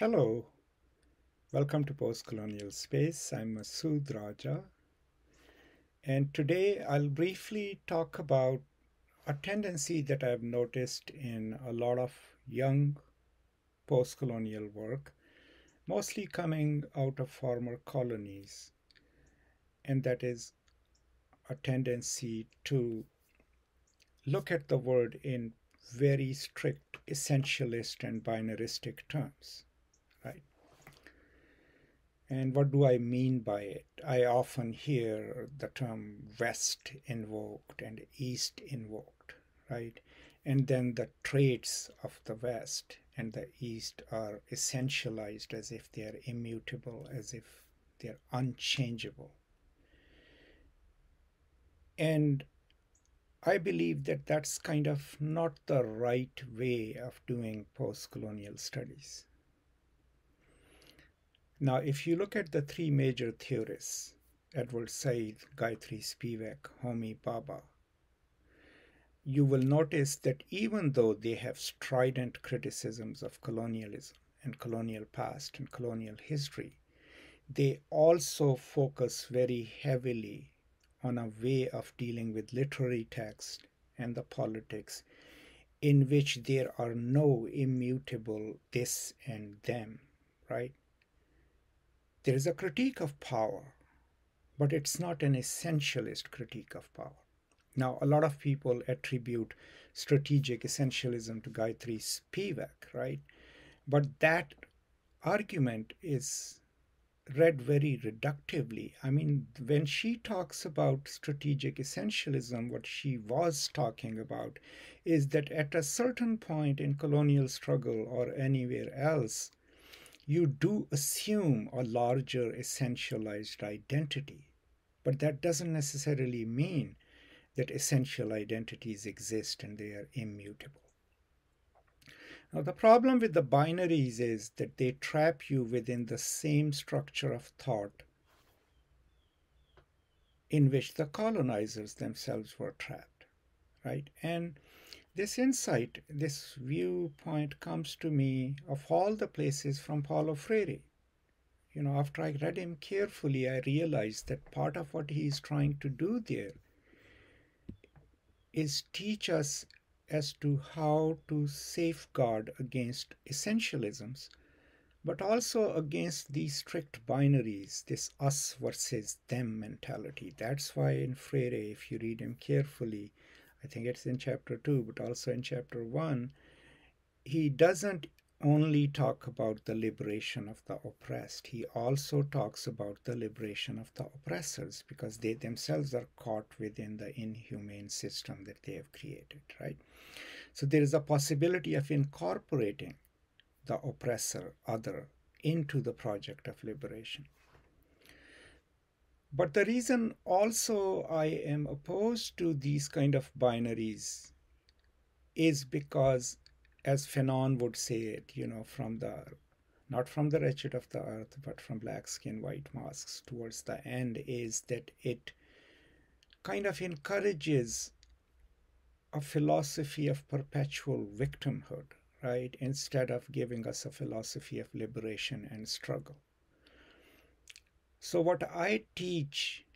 Hello, welcome to Postcolonial Space. I'm Masood Raja, and today I'll briefly talk about a tendency that I've noticed in a lot of young postcolonial work, mostly coming out of former colonies, and that is a tendency to look at the world in very strict essentialist and binaristic terms? And what do I mean by it? I often hear the term West invoked and East invoked, right? And then the traits of the West and the East are essentialized as if they are immutable, as if they're unchangeable. And I believe that that's kind of not the right way of doing post colonial studies. Now, if you look at the three major theorists, Edward Said, Gayatri Spivak, Homi Bhabha, you will notice that even though they have strident criticisms of colonialism and colonial past and colonial history, they also focus very heavily on a way of dealing with literary text and the politics in which there are no immutable this and them, right? There is a critique of power, but it's not an essentialist critique of power. Now, a lot of people attribute strategic essentialism to Gayatri Spivak, right? But that argument is read very reductively. I mean, when she talks about strategic essentialism, what she was talking about is that at a certain point in colonial struggle or anywhere else, you do assume a larger essentialized identity, but that doesn't necessarily mean that essential identities exist and they are immutable. Now, the problem with the binaries is that they trap you within the same structure of thought in which the colonizers themselves were trapped, right? And this insight, this viewpoint comes to me of all the places from Paulo Freire. You know, after I read him carefully, I realized that part of what he is trying to do there is teach us as to how to safeguard against essentialisms, but also against these strict binaries, this us versus them mentality. That's why in Freire, if you read him carefully, I think it's in chapter 2, but also in chapter 1, he doesn't only talk about the liberation of the oppressed, he also talks about the liberation of the oppressors because they themselves are caught within the inhumane system that they have created, right? So there is a possibility of incorporating the oppressor, other, into the project of liberation. But the reason also I am opposed to these kind of binaries is because, as Fanon would say it, you know, from the not from the wretched of the earth, but from black skin, white masks towards the end, is that it kind of encourages a philosophy of perpetual victimhood, right? Instead of giving us a philosophy of liberation and struggle. So, what I teach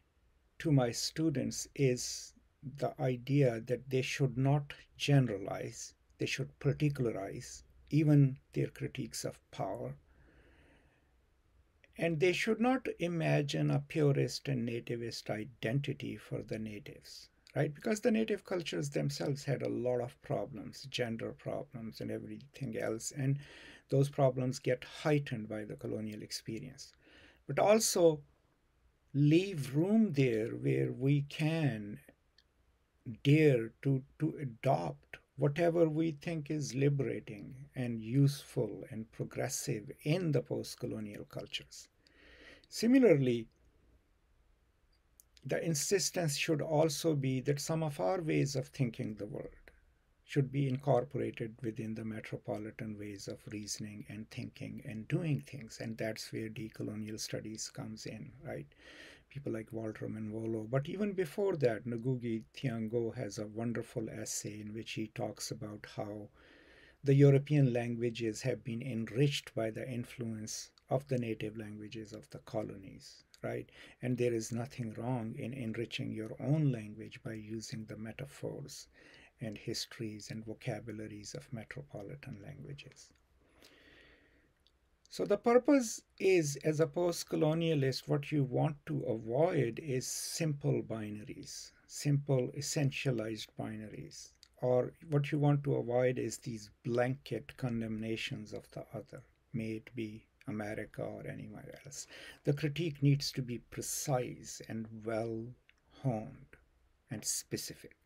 to my students is the idea that they should not generalize, they should particularize even their critiques of power. And they should not imagine a purist and nativist identity for the natives, right? Because the native cultures themselves had a lot of problems, gender problems, and everything else. And those problems get heightened by the colonial experience but also leave room there where we can dare to, to adopt whatever we think is liberating and useful and progressive in the post colonial cultures. Similarly, the insistence should also be that some of our ways of thinking the world should be incorporated within the metropolitan ways of reasoning and thinking and doing things. And that's where decolonial studies comes in, right? People like Walter Mignolo. But even before that, Ngugi Thiong'o has a wonderful essay in which he talks about how the European languages have been enriched by the influence of the native languages of the colonies, right? And there is nothing wrong in enriching your own language by using the metaphors and histories and vocabularies of metropolitan languages. So the purpose is, as a post-colonialist, what you want to avoid is simple binaries, simple essentialized binaries. Or what you want to avoid is these blanket condemnations of the other, may it be America or anywhere else. The critique needs to be precise and well honed and specific.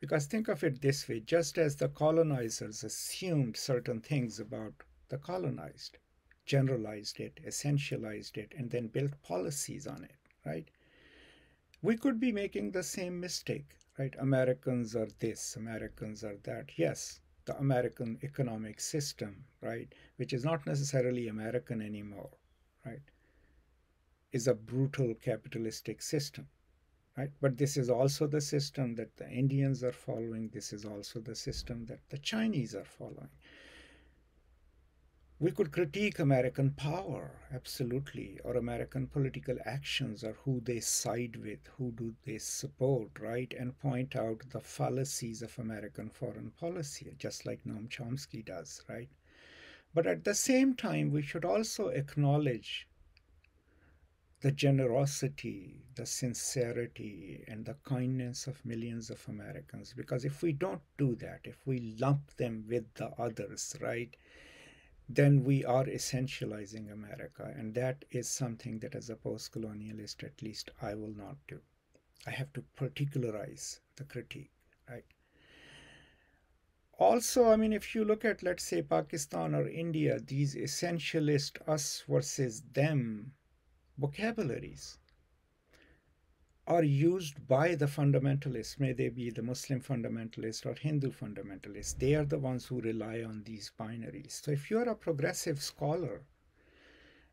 Because think of it this way just as the colonizers assumed certain things about the colonized, generalized it, essentialized it, and then built policies on it, right? We could be making the same mistake, right? Americans are this, Americans are that. Yes, the American economic system, right, which is not necessarily American anymore, right, is a brutal capitalistic system right? But this is also the system that the Indians are following. This is also the system that the Chinese are following. We could critique American power, absolutely, or American political actions, or who they side with, who do they support, right? And point out the fallacies of American foreign policy, just like Noam Chomsky does, right? But at the same time, we should also acknowledge the generosity, the sincerity, and the kindness of millions of Americans. Because if we don't do that, if we lump them with the others, right, then we are essentializing America. And that is something that, as a post colonialist, at least I will not do. I have to particularize the critique, right? Also, I mean, if you look at, let's say, Pakistan or India, these essentialist us versus them vocabularies are used by the fundamentalists, may they be the Muslim fundamentalist or Hindu fundamentalist. They are the ones who rely on these binaries. So if you're a progressive scholar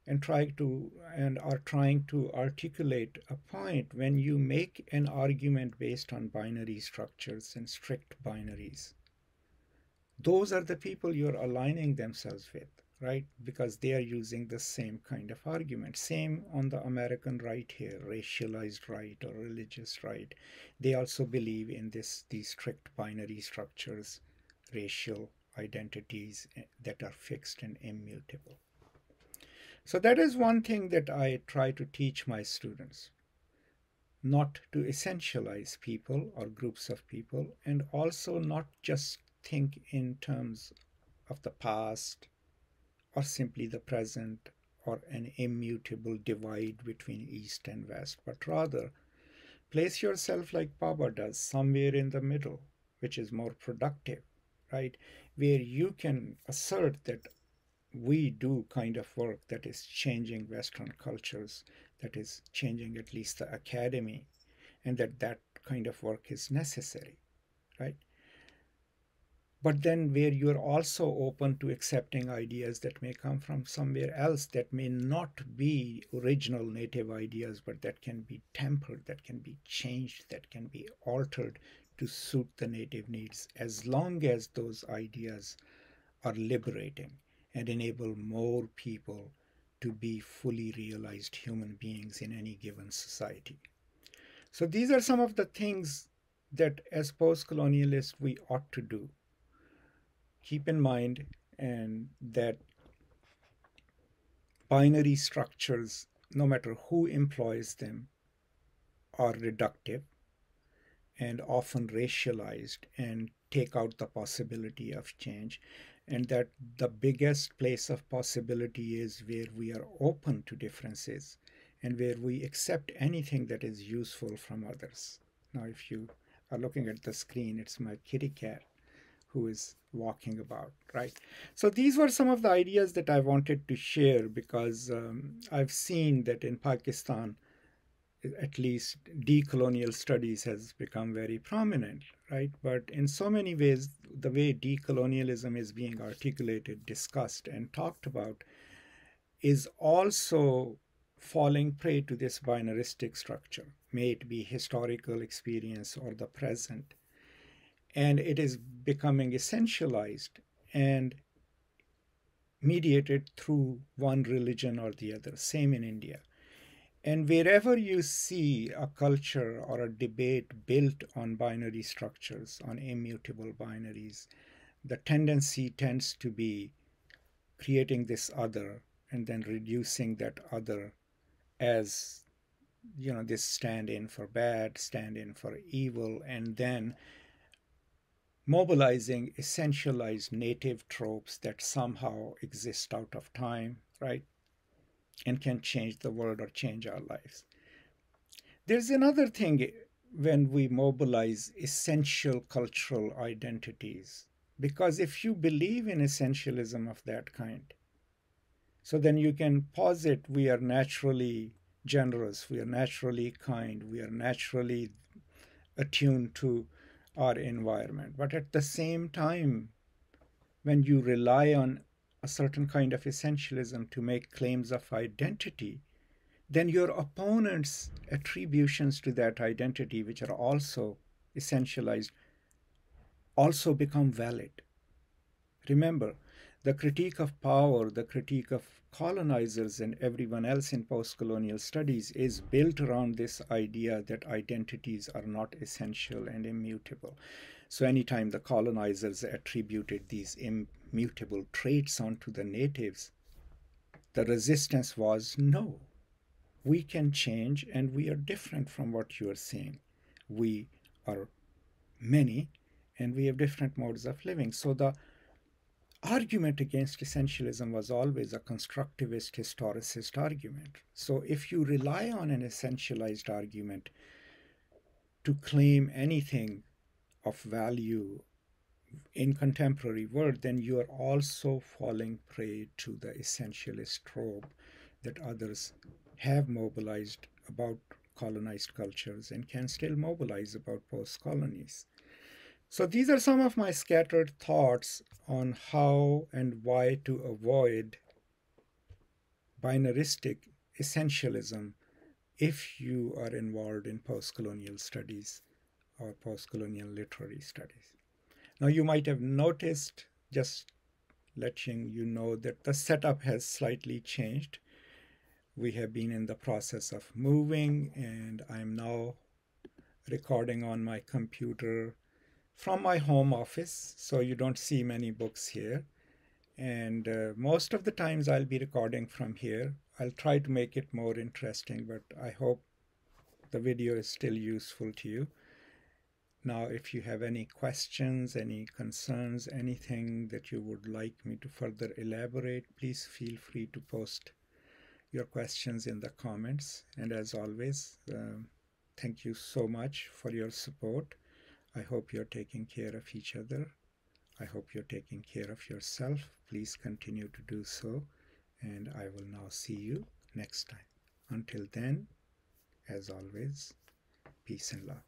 and try to and are trying to articulate a point when you make an argument based on binary structures and strict binaries, those are the people you're aligning themselves with right? Because they are using the same kind of argument. Same on the American right here, racialized right or religious right. They also believe in this these strict binary structures, racial identities eh, that are fixed and immutable. So that is one thing that I try to teach my students. Not to essentialize people or groups of people, and also not just think in terms of the past or simply the present or an immutable divide between East and West, but rather place yourself like Bhabha does, somewhere in the middle, which is more productive, right? Where you can assert that we do kind of work that is changing Western cultures, that is changing at least the academy, and that that kind of work is necessary, right? But then where you're also open to accepting ideas that may come from somewhere else that may not be original native ideas, but that can be tempered, that can be changed, that can be altered to suit the native needs, as long as those ideas are liberating and enable more people to be fully realized human beings in any given society. So these are some of the things that as post-colonialists we ought to do keep in mind and that binary structures, no matter who employs them, are reductive and often racialized and take out the possibility of change and that the biggest place of possibility is where we are open to differences and where we accept anything that is useful from others. Now, if you are looking at the screen, it's my kitty cat who is walking about, right? So these were some of the ideas that I wanted to share because um, I've seen that in Pakistan, at least decolonial studies has become very prominent, right? But in so many ways, the way decolonialism is being articulated, discussed, and talked about is also falling prey to this binaristic structure, may it be historical experience or the present and it is becoming essentialized and mediated through one religion or the other. Same in India. And wherever you see a culture or a debate built on binary structures, on immutable binaries, the tendency tends to be creating this other and then reducing that other as you know this stand in for bad stand in for evil and then mobilizing essentialized native tropes that somehow exist out of time right and can change the world or change our lives. There's another thing eh, when we mobilize essential cultural identities because if you believe in essentialism of that kind so then you can posit we are naturally generous, we are naturally kind, we are naturally attuned to our environment. But at the same time, when you rely on a certain kind of essentialism to make claims of identity, then your opponent's attributions to that identity, which are also essentialized, also become valid. Remember, the critique of power, the critique of colonizers and everyone else in post colonial studies is built around this idea that identities are not essential and immutable. So, anytime the colonizers attributed these immutable traits onto the natives, the resistance was no, we can change and we are different from what you are saying. We are many and we have different modes of living. So, the argument against essentialism was always a constructivist historicist argument. So if you rely on an essentialized argument to claim anything of value in contemporary world, then you are also falling prey to the essentialist trope that others have mobilized about colonized cultures and can still mobilize about post colonies. So these are some of my scattered thoughts on how and why to avoid binaristic essentialism if you are involved in post-colonial studies or post-colonial literary studies. Now you might have noticed, just letting you know that the setup has slightly changed. We have been in the process of moving and I'm now recording on my computer from my home office, so you don't see many books here. And uh, most of the times I'll be recording from here. I'll try to make it more interesting, but I hope the video is still useful to you. Now, if you have any questions, any concerns, anything that you would like me to further elaborate, please feel free to post your questions in the comments. And as always, uh, thank you so much for your support. I hope you're taking care of each other. I hope you're taking care of yourself. Please continue to do so. And I will now see you next time. Until then, as always, peace and love.